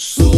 Su